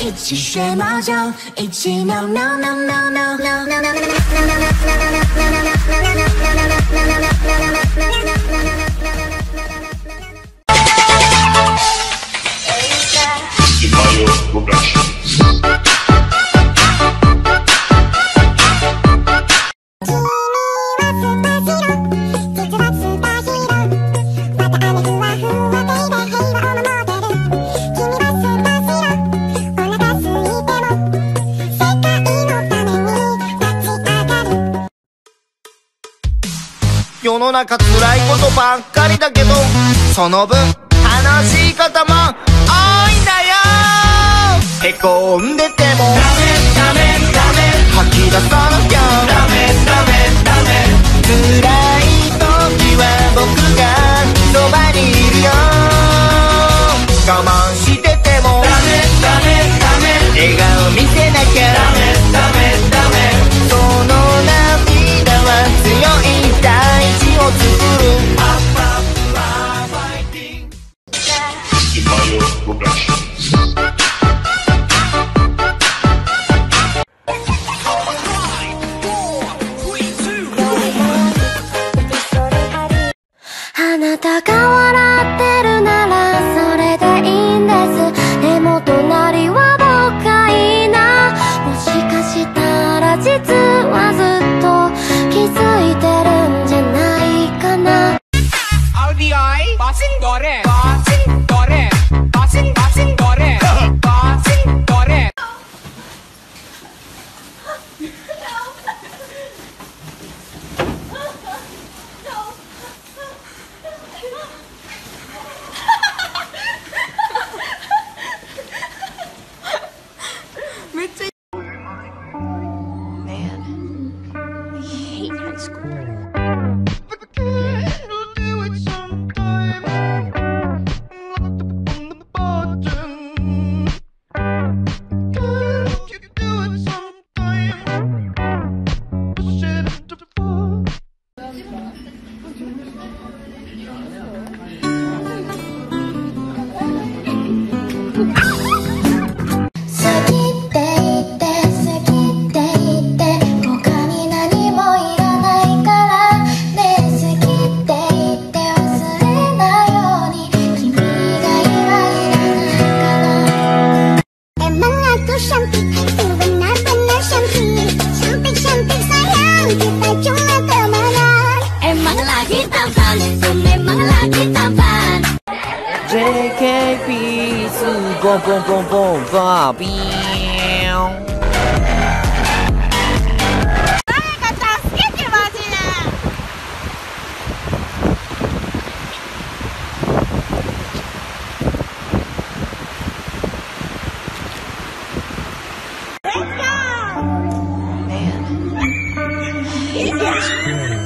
一起学猫叫，一起喵喵喵喵喵。ことばっかりだけどその分楽しいことも多いんだよ。へこんでてもダメダメダメ。吐き出さない。なたが boom, boom, boom, boom, boom, boom. Man. Yeah.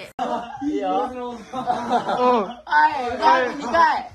る。いいよ。うん。はい、ダンス2回。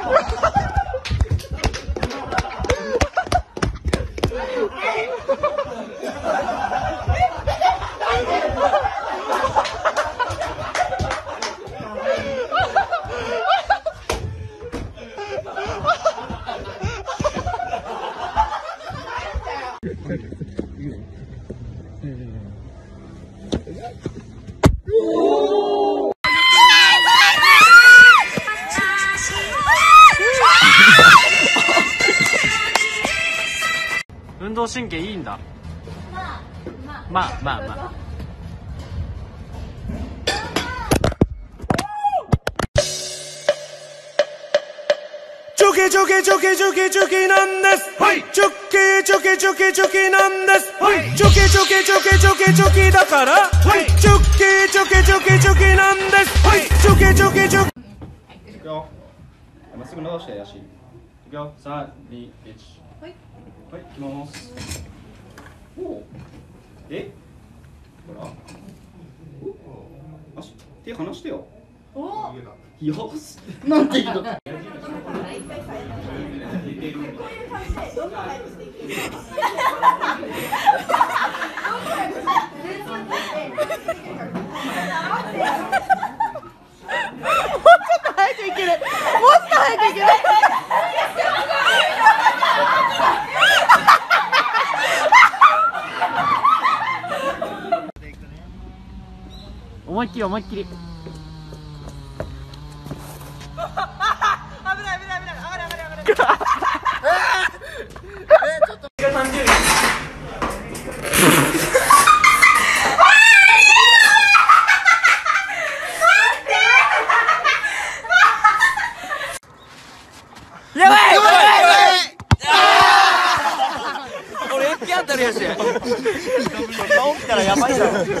Ha ha ha! 動神経いいんだ。まあまあまあ。チョキチョキチョキチョキチョキなんです。はい。チョキチョキチョキチョキなんです。はい。チョキチョキチョキチョキチョキだからはい。チョキチョキチョキチョキなんです。はい。チョキチョキチョキ。いくよ。まっすぐ伸ばして足。いくよ。321はいはいいきます。おおえほら。お足手離してよ。お。よしなんて言うの思いっきり。思いっきり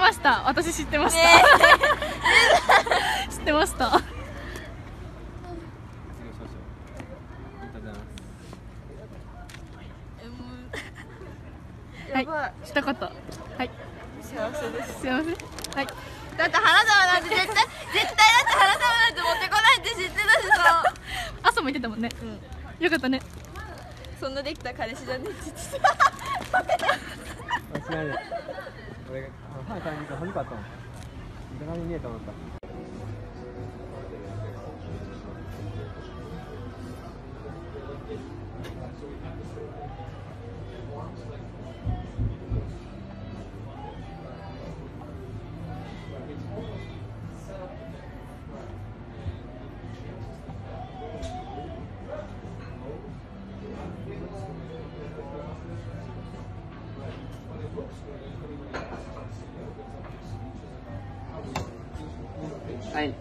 ました。私知ってました、知ってました。はい。したかった。はい。幸せです。幸せ？はい。だって花束なんて絶対絶対だって花束なんて持ってこないって知ってたしさ。朝も言ってたもんね、よかったね。そんなできた彼氏じゃねえって言ってた。間違いない俺歯のタイミングが恥ずかったもん手紙見えた思ったはい。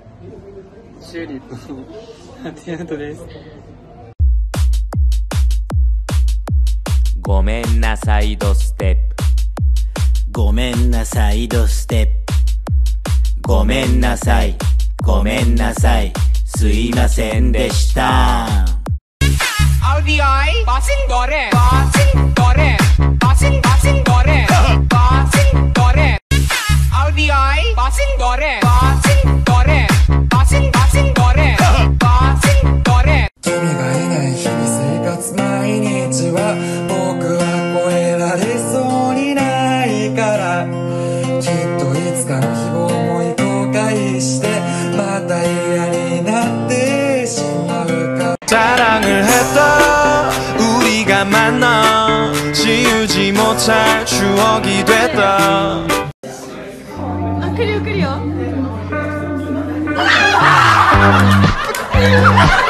チューリップのハティアートですごめんなサイドステップ。ごめんなサイドステップ。ごめんなさい。ごめんなさい。すいませんでした。RDI passing dore passing dore passing passing Bossing, bossing, passing, Bossing, dore. Audi, bossing, dore. Bossing. 못할 추억이 됐다. 아 그래요 그래요.